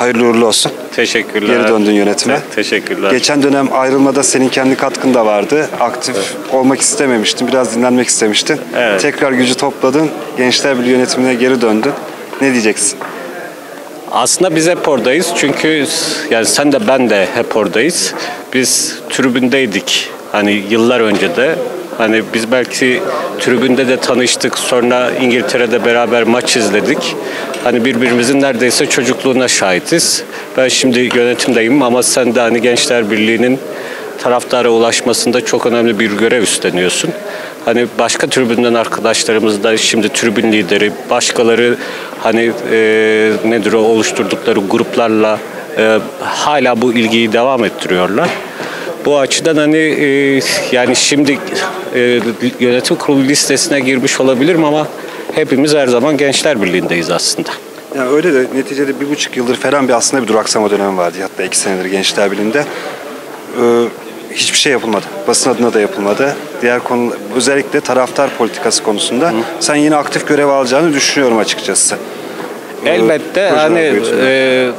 Hayırlı uğurlu olsun. Teşekkürler. Geri döndün yönetime. Te- Teşekkürler. Geçen dönem ayrılmada senin kendi katkın da vardı. Aktif olmak istememiştin. Biraz dinlenmek istemiştin. Evet. Tekrar gücü topladın. Gençler Birliği yönetimine geri döndün. Ne diyeceksin? Aslında biz hep oradayız çünkü yani sen de ben de hep oradayız. Biz tribündeydik hani yıllar önce de. Hani biz belki tribünde de tanıştık. Sonra İngiltere'de beraber maç izledik. Hani birbirimizin neredeyse çocukluğuna şahitiz. Ben şimdi yönetimdeyim ama sen de hani Gençler Birliği'nin taraftara ulaşmasında çok önemli bir görev üstleniyorsun. Hani başka tribünden arkadaşlarımız da şimdi tribün lideri, başkaları hani e, nedir o oluşturdukları gruplarla e, hala bu ilgiyi devam ettiriyorlar. Bu açıdan hani e, yani şimdi e, yönetim kurulu listesine girmiş olabilirim ama hepimiz her zaman Gençler Birliği'ndeyiz aslında. Yani öyle de neticede bir buçuk yıldır falan bir aslında bir duraksama dönemi vardı. Hatta iki senedir Gençler Birliği'nde. Ee, hiçbir şey yapılmadı. Basın adına da yapılmadı. Diğer konu özellikle taraftar politikası konusunda sen yine aktif görev alacağını düşünüyorum açıkçası. Elbette hani boyutunda. e,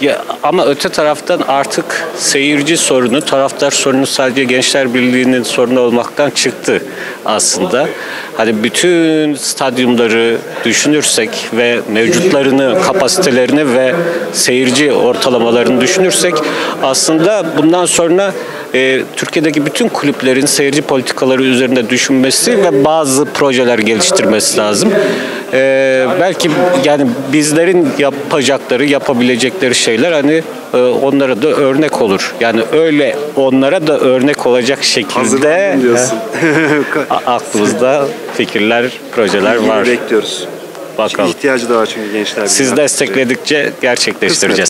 ya, ama öte taraftan artık seyirci sorunu, taraftar sorunu sadece Gençler Birliği'nin sorunu olmaktan çıktı aslında. Hani bütün stadyumları düşünürsek ve mevcutlarını, kapasitelerini ve seyirci ortalamalarını düşünürsek aslında bundan sonra e, Türkiye'deki bütün kulüplerin seyirci politikaları üzerinde düşünmesi ve bazı projeler geliştirmesi lazım. E, belki yani bizlerin yapacakları, yapabilecekleri şeyler hani e, onlara da örnek olur. Yani öyle onlara da örnek olacak şekilde Hazırlandın diyorsun. aklımızda fikirler, projeler var. bekliyoruz. Bakalım. İhtiyacı da var çünkü Gençler. Siz destekledikçe gerçekleştireceğiz.